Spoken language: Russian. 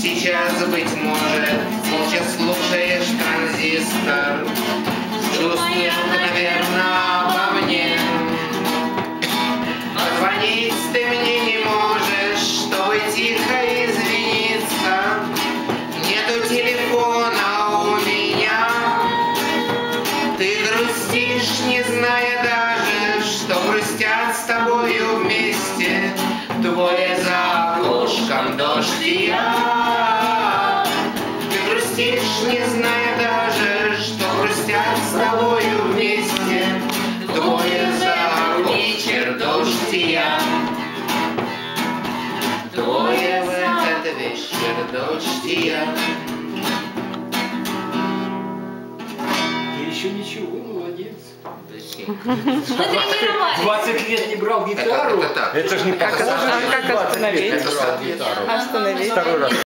сейчас, быть может, молча слушаешь транзистор. Чувствуешь, наверное, обо мне. Позвонить ты мне не можешь, чтобы тихо извиниться. Нету телефона у меня. Ты грустишь, не зная даже, что грустят с тобою вместе. Двое за окошком дождь и я. Ты грустишь, не зная даже, что грустят с тобою вместе. Двое за вечер дождь и я. Двое в этот вечер дождь и я. Еще ничего, молодец. Натренировались. 20 лет не брал гитару. Это, это так. Это же не Это как это остановить? Остановить. Второй раз.